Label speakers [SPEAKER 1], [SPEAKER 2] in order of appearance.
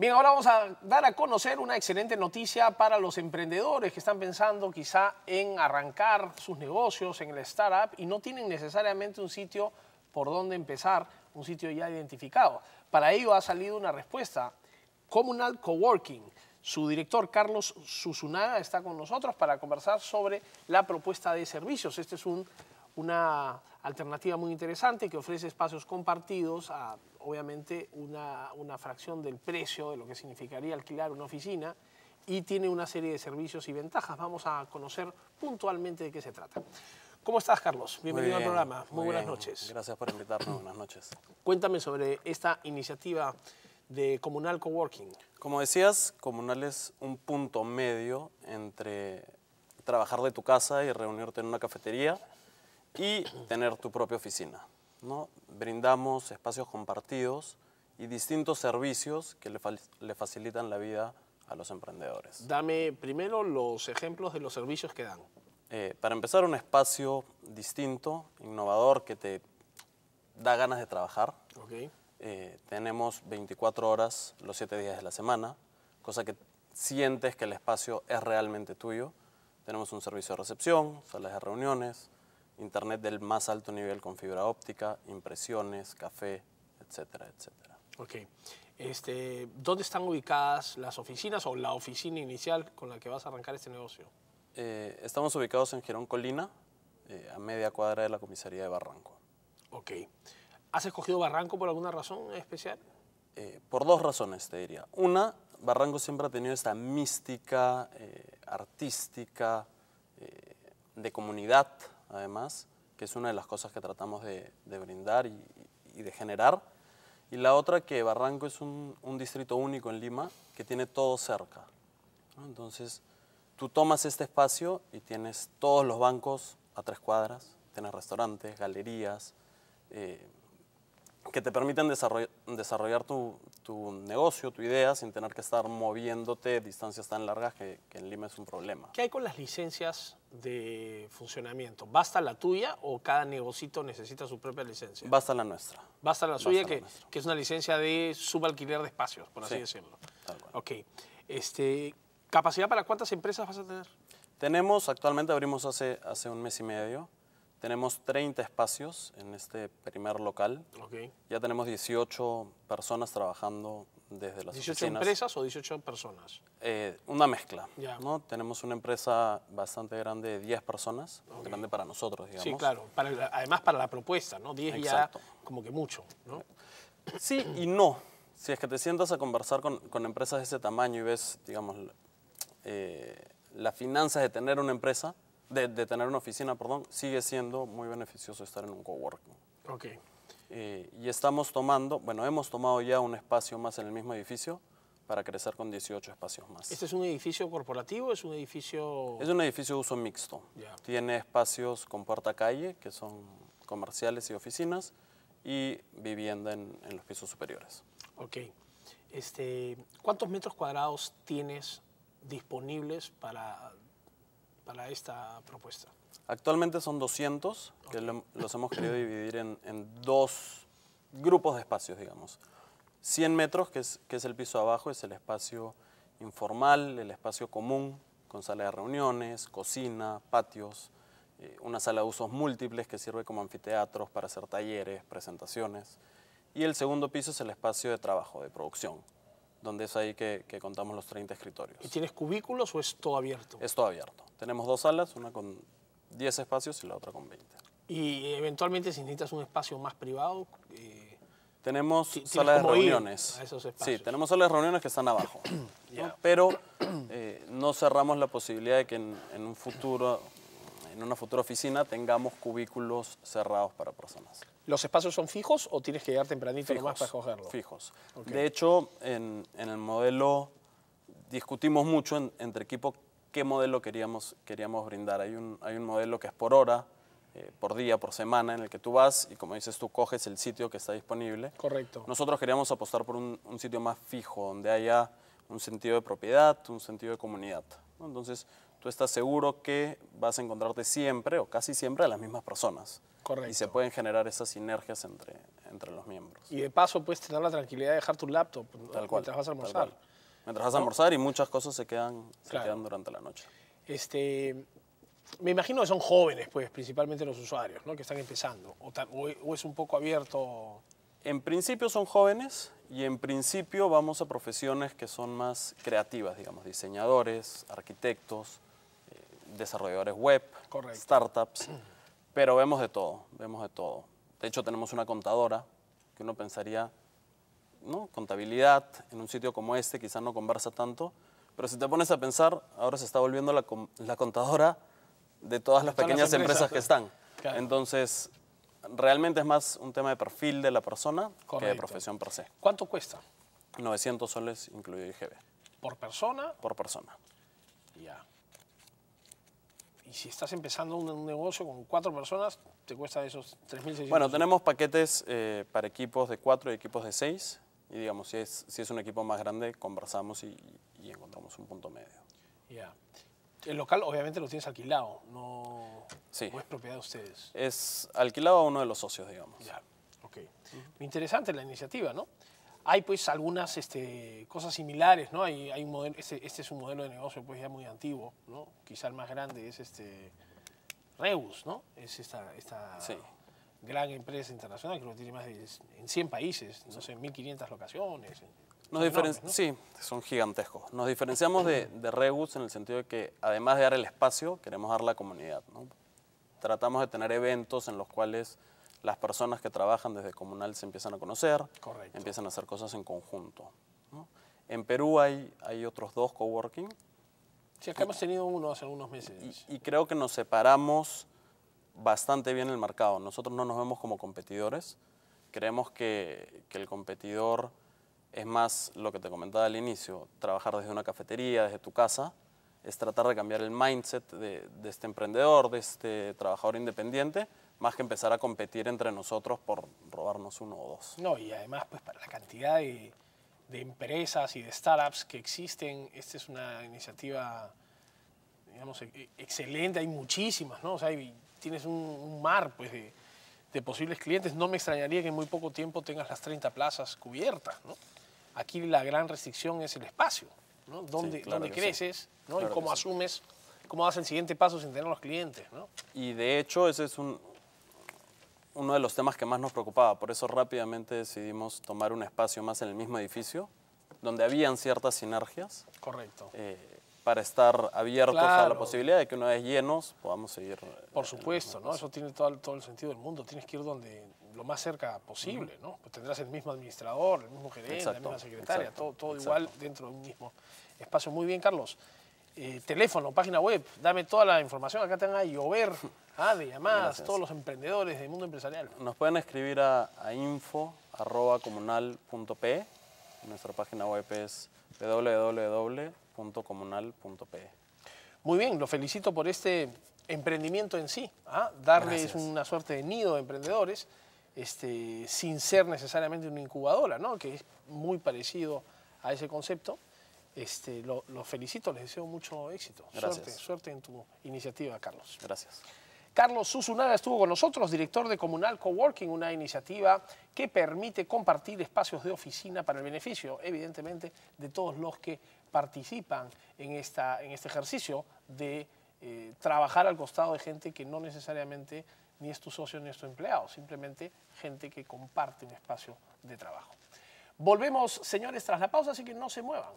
[SPEAKER 1] Bien, ahora vamos a dar a conocer una excelente noticia para los emprendedores que están pensando quizá en arrancar sus negocios en el startup y no tienen necesariamente un sitio por donde empezar, un sitio ya identificado. Para ello ha salido una respuesta, Comunal Coworking. Su director, Carlos Susunaga, está con nosotros para conversar sobre la propuesta de servicios. Este es una alternativa muy interesante que ofrece espacios compartidos a, obviamente, una, una fracción del precio de lo que significaría alquilar una oficina y tiene una serie de servicios y ventajas. Vamos a conocer puntualmente de qué se trata. ¿Cómo estás, Carlos? Bienvenido al programa. Muy, buenas noches.
[SPEAKER 2] Gracias por invitarnos. buenas noches.
[SPEAKER 1] Cuéntame sobre esta iniciativa de Comunal Coworking.
[SPEAKER 2] Como decías, Comunal es un punto medio entre trabajar de tu casa y reunirte en una cafetería y tener tu propia oficina. ¿no? Brindamos espacios compartidos y distintos servicios que le, le, facilitan la vida a los emprendedores.
[SPEAKER 1] Dame primero los ejemplos de los servicios que dan.
[SPEAKER 2] Eh, para empezar, un espacio distinto, innovador, que te da ganas de trabajar.
[SPEAKER 1] Okay.
[SPEAKER 2] Eh, tenemos 24 horas los 7 días de la semana, cosa que sientes que el espacio es realmente tuyo. Tenemos un servicio de recepción, salas de reuniones, internet del más alto nivel con fibra óptica, impresiones, café, etcétera, etcétera.
[SPEAKER 1] Ok. Este, ¿Dónde están ubicadas las oficinas o la oficina inicial con la que vas a arrancar este negocio?
[SPEAKER 2] Eh, estamos ubicados en Girón Colina, eh, a media cuadra de la comisaría de Barranco.
[SPEAKER 1] Ok. ¿Has escogido Barranco por alguna razón especial?
[SPEAKER 2] Eh, por dos razones, te diría. Una, Barranco siempre ha tenido esta mística artística, de comunidad, además, que es una de las cosas que tratamos de, brindar y, de generar. Y la otra, que Barranco es un, distrito único en Lima que tiene todo cerca. Entonces, tú tomas este espacio y tienes todos los bancos a tres cuadras, tienes restaurantes, galerías, eh, que te permiten desarrollar, tu, negocio, tu idea, sin tener que estar moviéndote distancias tan largas que, en Lima es un problema.
[SPEAKER 1] ¿Qué hay con las licencias de funcionamiento? ¿Basta la tuya o cada negocito necesita su propia licencia?
[SPEAKER 2] Basta la nuestra.
[SPEAKER 1] Basta la suya, que, que, es una licencia de subalquiler de espacios, por así decirlo.
[SPEAKER 2] Tal cual.
[SPEAKER 1] Ok. Este, ¿Capacidad para cuántas empresas vas a tener?
[SPEAKER 2] Tenemos, actualmente abrimos hace, hace un mes y medio, tenemos 30 espacios en este primer local.
[SPEAKER 1] Okay.
[SPEAKER 2] Ya tenemos 18 personas trabajando desde las
[SPEAKER 1] ¿18 empresas o 18 personas?
[SPEAKER 2] Eh, una mezcla. ¿no? Tenemos una empresa bastante grande de 10 personas, grande para nosotros, digamos.
[SPEAKER 1] Sí, claro. además para la propuesta, ¿no? 10 ya como que mucho, ¿no?
[SPEAKER 2] Sí y no. Si es que te sientas a conversar con, con empresas de ese tamaño y ves, digamos, eh, las finanzas de tener una empresa, de, tener una oficina, perdón, sigue siendo muy beneficioso estar en un coworking.
[SPEAKER 1] Ok.
[SPEAKER 2] Eh, y estamos tomando, bueno, hemos tomado ya un espacio más en el mismo edificio para crecer con 18 espacios más.
[SPEAKER 1] ¿Este es un edificio corporativo? ¿Es un edificio...?
[SPEAKER 2] Es un edificio de uso mixto. Tiene espacios con puerta calle, que son comerciales y oficinas, y vivienda en, en los pisos superiores.
[SPEAKER 1] Ok. Este, ¿Cuántos metros cuadrados tienes disponibles para para esta propuesta?
[SPEAKER 2] Actualmente son 200, que los hemos querido dividir en, dos grupos de espacios, digamos. 100 metros, que es, que es el piso abajo, es el espacio informal, el espacio común, con sala de reuniones, cocina, patios, eh, una sala de usos múltiples que sirve como anfiteatros para hacer talleres, presentaciones. Y el segundo piso es el espacio de trabajo, de producción, donde es ahí que, contamos los 30 escritorios.
[SPEAKER 1] ¿Y tienes cubículos o es todo abierto?
[SPEAKER 2] Es todo abierto. Tenemos dos salas, una con 10 espacios y la otra con 20.
[SPEAKER 1] ¿Y eventualmente si necesitas un espacio más privado? Eh,
[SPEAKER 2] tenemos salas de reuniones.
[SPEAKER 1] A esos
[SPEAKER 2] sí, tenemos salas de reuniones que están abajo. Pero eh, no cerramos la posibilidad de que en un futuro en una futura oficina tengamos cubículos cerrados para personas.
[SPEAKER 1] ¿Los espacios son fijos o tienes que llegar tempranito nomás para?
[SPEAKER 2] Fijos. De hecho, en, el modelo discutimos mucho entre equipo qué modelo queríamos, queríamos brindar. Hay un, hay un modelo que es por hora, eh, por día, por semana, en el que tú vas y como dices tú coges el sitio que está disponible.
[SPEAKER 1] Correcto.
[SPEAKER 2] Nosotros queríamos apostar por un, sitio más fijo, donde haya un sentido de propiedad, un sentido de comunidad. Entonces, tú estás seguro que vas a encontrarte siempre o casi siempre a las mismas personas.
[SPEAKER 1] Correcto.
[SPEAKER 2] Y se pueden generar esas sinergias entre, entre los miembros.
[SPEAKER 1] Y de paso puedes tener la tranquilidad de dejar tu laptop
[SPEAKER 2] Tal cual.
[SPEAKER 1] mientras vas a almorzar.
[SPEAKER 2] Mientras vas a almorzar y muchas cosas se quedan, se
[SPEAKER 1] Claro.
[SPEAKER 2] quedan durante la noche.
[SPEAKER 1] Este, me imagino que son jóvenes, pues, principalmente los usuarios, ¿no? Que están empezando. O, es un poco abierto.
[SPEAKER 2] En principio son jóvenes y en principio vamos a profesiones que son más creativas, digamos, diseñadores, arquitectos, desarrolladores web,
[SPEAKER 1] Correcto.
[SPEAKER 2] startups, pero vemos de todo, vemos de todo. De hecho tenemos una contadora que uno pensaría, ¿no? Contabilidad en un sitio como este quizás no conversa tanto, pero si te pones a pensar, ahora se está volviendo la, la contadora de todas las
[SPEAKER 1] todas las
[SPEAKER 2] pequeñas empresas,
[SPEAKER 1] empresas,
[SPEAKER 2] que están.
[SPEAKER 1] Claro.
[SPEAKER 2] Entonces, realmente es más un tema de perfil de la persona que de
[SPEAKER 1] Correcto.
[SPEAKER 2] profesión per se.
[SPEAKER 1] ¿Cuánto cuesta?
[SPEAKER 2] 900 soles incluido IGB
[SPEAKER 1] ¿Por persona?
[SPEAKER 2] por persona.
[SPEAKER 1] Ya. Y si estás empezando un, un negocio con cuatro personas, te cuesta esos 3.600.
[SPEAKER 2] Bueno, tenemos paquetes eh, para equipos de 4 y equipos de 6. Y digamos, si es, si es un equipo más grande, conversamos y, y encontramos un punto medio.
[SPEAKER 1] Ya. El local obviamente lo tienes alquilado, no
[SPEAKER 2] Sí.
[SPEAKER 1] o es propiedad de ustedes.
[SPEAKER 2] Es alquilado a uno de los socios, digamos.
[SPEAKER 1] Ya, ok. Interesante la iniciativa, ¿no? Hay pues algunas este, cosas similares, ¿no? Hay, hay un modelo, este, este es un modelo de negocio pues ya muy antiguo, ¿no? Quizá el más grande es este Reus, ¿no? Es esta, esta
[SPEAKER 2] Sí.
[SPEAKER 1] gran empresa internacional, que tiene más de en 100 países, no sé, 1.500 locaciones.
[SPEAKER 2] Nos
[SPEAKER 1] enormes, ¿no?
[SPEAKER 2] Sí, son gigantescos. Nos diferenciamos de, de Rebus en el sentido de que, además de dar el espacio, queremos dar la comunidad. ¿no? Tratamos de tener eventos en los cuales las personas que trabajan desde comunal se empiezan a conocer,
[SPEAKER 1] Correcto.
[SPEAKER 2] empiezan a hacer cosas en conjunto. ¿no? En Perú hay, hay otros dos coworking
[SPEAKER 1] Sí, acá hemos tenido uno hace algunos meses.
[SPEAKER 2] y, y creo que nos separamos bastante bien el mercado. Nosotros no nos vemos como competidores. Creemos que, que el competidor es más lo que te comentaba al inicio, trabajar desde una cafetería, desde tu casa, es tratar de cambiar el mindset de, de este emprendedor, de este trabajador independiente, más que empezar a competir entre nosotros por robarnos uno o dos.
[SPEAKER 1] No, y además, pues para la cantidad de, de empresas y de startups que existen, esta es una iniciativa, digamos, e- excelente. Hay muchísimas, ¿no? O sea, hay- tienes un, un mar, pues, de, de posibles clientes. No me extrañaría que en muy poco tiempo tengas las 30 plazas cubiertas, ¿no? Aquí la gran restricción es el espacio, ¿no? ¿Dónde,
[SPEAKER 2] claro
[SPEAKER 1] dónde
[SPEAKER 2] que sí.
[SPEAKER 1] creces, ¿no?
[SPEAKER 2] Claro
[SPEAKER 1] y cómo
[SPEAKER 2] que sí.
[SPEAKER 1] asumes, cómo das el siguiente paso sin tener los clientes, ¿no?
[SPEAKER 2] Y de hecho ese es un, uno de los temas que más nos preocupaba. Por eso rápidamente decidimos tomar un espacio más en el mismo edificio, donde habían ciertas sinergias,
[SPEAKER 1] Correcto.
[SPEAKER 2] eh, para estar abiertos a la posibilidad de que una vez llenos podamos seguir. eh,
[SPEAKER 1] Por supuesto, ¿no? Eso tiene todo, el- todo el sentido del mundo. Tienes que ir donde lo más cerca posible, ¿no? Pues tendrás el mismo administrador, el mismo gerente, la
[SPEAKER 2] Exacto,
[SPEAKER 1] misma secretaria,
[SPEAKER 2] exacto,
[SPEAKER 1] todo, todo
[SPEAKER 2] exacto.
[SPEAKER 1] igual dentro de un mismo espacio. Muy bien, Carlos. Eh, teléfono, página web, dame toda la información. Acá te van a llover ah, de llamadas,
[SPEAKER 2] Gracias.
[SPEAKER 1] todos los emprendedores del mundo empresarial.
[SPEAKER 2] Nos pueden escribir a, a info.comunal.pe. Nuestra página web es www.comunal.pe.
[SPEAKER 1] Muy bien, lo felicito por este emprendimiento en sí, ¿ah? darles
[SPEAKER 2] Gracias.
[SPEAKER 1] una suerte de nido de emprendedores este, sin ser necesariamente una incubadora, ¿no? que es muy parecido a ese concepto. Este, lo, lo felicito, les deseo mucho éxito.
[SPEAKER 2] Gracias.
[SPEAKER 1] Suerte, suerte en tu iniciativa, Carlos.
[SPEAKER 2] Gracias.
[SPEAKER 1] Carlos Susunaga estuvo con nosotros, director de Comunal Coworking, una iniciativa que permite compartir espacios de oficina para el beneficio, evidentemente, de todos los que participan en, esta, en este ejercicio de eh, trabajar al costado de gente que no necesariamente ni es tu socio ni es tu empleado, simplemente gente que comparte un espacio de trabajo. Volvemos, señores, tras la pausa, así que no se muevan.